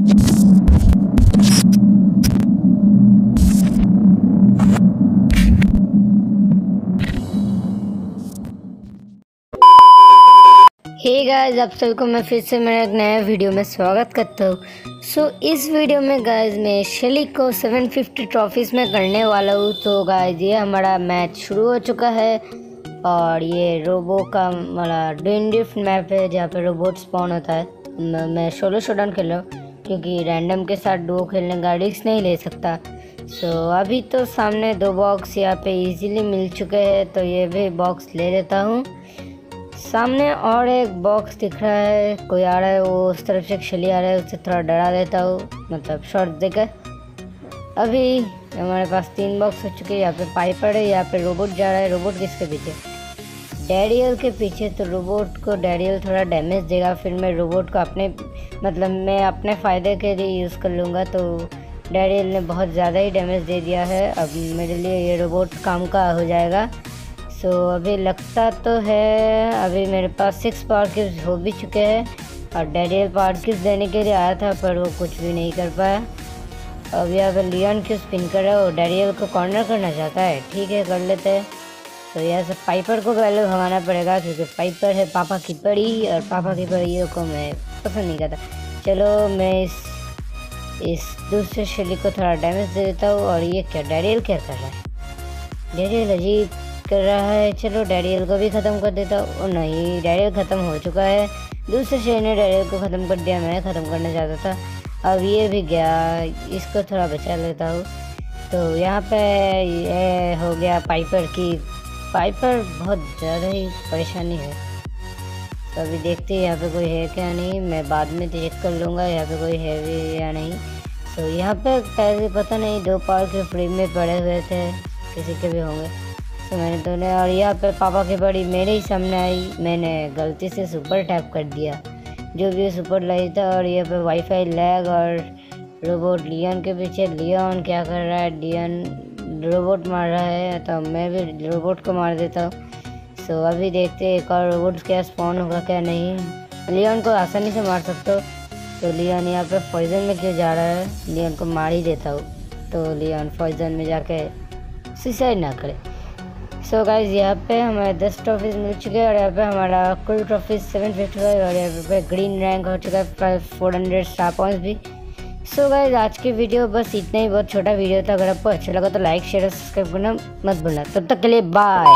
Hey guys आप सबको मैं फिर से मेरा एक नया वीडियो में स्वागत करता हूँ। सो so, इस वीडियो में गाइस मैं शेली को 750 ट्रॉफीज़ में करने वाला हूँ। तो गाइस ये हमारा मैच शुरू हो चुका है और ये रोबो का वाला ड्रीम मैप है जहाँ पे रोबोट स्पॉन होता है। मैं सोलो शोडाउन खेल रहा हूँ। क्योंकि रैंडम के साथ डो खेलने का रिक्स नहीं ले सकता। सो so, अभी तो सामने दो बॉक्स यहाँ पे इजीली मिल चुके हैं तो ये भी बॉक्स ले लेता हूँ। सामने और एक बॉक्स दिख रहा है कोई आ रहा है वो उस तरफ़ से छली आ रहा है उससे थोड़ा डरा देता हूँ मतलब शॉर्ट देकर। अभी हमारे पास तीन बॉक्स हो चुके हैं यहाँ पे पाइपर है यहाँ पे रोबोट जा रहा है रोबोट किसके पीछे? डैरियल के पीछे तो रोबोट को डैरियल थोड़ा डैमेज देगा, फिर मैं रोबोट को अपने मतलब मैं अपने फ़ायदे के लिए यूज़ कर लूँगा तो डैरियल ने बहुत ज़्यादा ही डैमेज दे दिया है। अब मेरे लिए ये रोबोट काम का हो जाएगा। सो अभी लगता तो है, अभी मेरे पास सिक्स पावर किप्स हो भी चुके हैं, और डेरियल पावर किप्स देने के लिए आया था, पर वो कुछ भी नहीं कर पाया। यहाँ पर लियन क्यों स्पिन कर रहा है वो डेरियल को कॉर्नर करना चाहता है। ठीक है, कर लेते हैं। तो यहाँ से पाइपर को पहले भगाना पड़ेगा क्योंकि पाइपर है पापा की पड़ी और पापा की पड़ी को मैं पसंद नहीं करता। चलो मैं इस इस दूसरे शैली को थोड़ा डैमेज दे देता हूँ और ये क्या डेरियल क्या कर रहा है? डेरियल अजीब कर रहा है। चलो डैरियल को भी ख़त्म कर देता हूँ। नहीं डैरियल ख़त्म हो चुका है। दूसरे शेर ने डैरियल को ख़त्म कर दिया, मैं ख़त्म करना चाहता था। अब ये भी गया, इसको थोड़ा बचा लेता हूँ। तो यहाँ पे ये हो गया पाइपर की पाइपर बहुत ज़्यादा ही परेशानी है। तो अभी देखते हैं यहाँ पे कोई है क्या नहीं। मैं बाद में चेक कर लूँगा यहाँ पे कोई है भी या नहीं। तो यहाँ पे पैसे पता नहीं, दो पावर के फ्री में पड़े हुए थे। किसी के भी होंगे। तो मैंने तो ने और यहाँ पे पापा की बड़ी मेरे ही सामने आई। मैंने गलती से सुपर टैप कर दिया। जो भी सुपर लाई था, और यहाँ पे वाईफाई लैग और रोबोट लियन के पीछे लियन क्या कर रहा है? लियन रोबोट मार रहा है तो मैं भी रोबोट को मार देता हूँ। सो अभी देखते हैं एक और रोबोट क्या स्पॉन होगा क्या नहीं। लियन को आसानी से मार सकते हो। तो लियन यहाँ पे पॉइजन में क्यों जा रहा है? लियन को मार ही देता हूँ। तो लियन पॉइजन में जाके सुसाइड ना करे। सो गाइज़ यहाँ पे हमारे दस ट्रॉफीज मिल चुके हैं और यहाँ पे हमारा कुल ट्रॉफीज सेवन फिफ्टी फाइव और यहाँ पे ग्रीन रैंक हो चुका है फोर हंड्रेड स्टार पॉइंट्स भी। सो so गाइज़ आज की वीडियो बस इतना ही। बहुत छोटा वीडियो था। अगर आपको अच्छा लगा तो लाइक शेयर और सब्सक्राइब करना मत भूलना। तब तक के लिए बाय